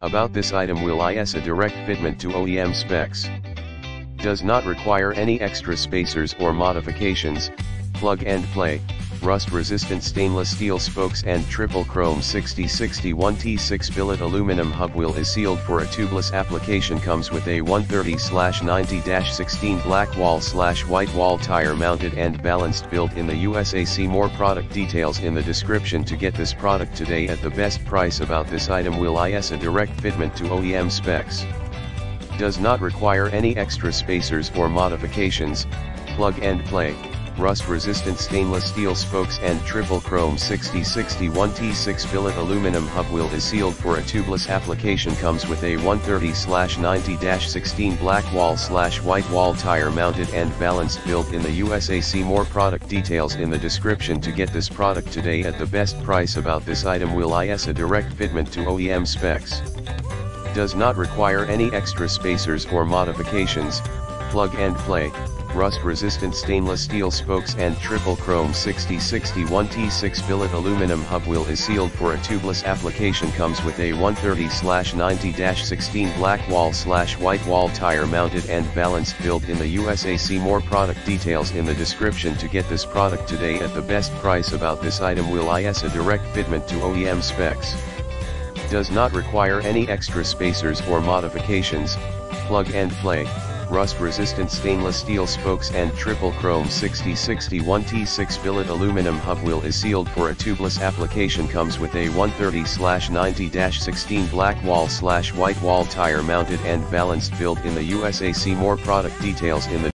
About this item will IS a direct fitment to OEM specs. Does not require any extra spacers or modifications, plug and play, rust-resistant stainless steel spokes and triple chrome 6061 T6 billet aluminum hub wheel is sealed for a tubeless application comes with a 130-90-16 black wall-white wall tire mounted and balanced built in the USA see more product details in the description to get this product today at the best price about this item. Will IS a direct fitment to OEM specs. Does not require any extra spacers or modifications, plug and play rust-resistant stainless steel spokes and triple chrome 6061 T6 billet aluminum hub wheel is sealed for a tubeless application comes with a 130-90-16 black wall-white wall tire mounted and balanced built in the USA see more product details in the description to get this product today at the best price about this item. Will IS a direct fitment to OEM specs. Does not require any extra spacers or modifications, plug and play, rust-resistant stainless steel spokes and triple chrome 6061 T6 billet aluminum hub wheel is sealed for a tubeless application comes with a 130-90-16 black wall-white wall tire mounted and balanced built in the USA see more product details in the description to get this product today at the best price about this item will IS a direct fitment to OEM specs. Does not require any extra spacers or modifications, plug and play rust-resistant stainless steel spokes and triple chrome 6061 T6 billet aluminum hub wheel is sealed for a tubeless application comes with a 130-90-16 black wall slash white wall tire mounted and balanced built in the USA see more product details in the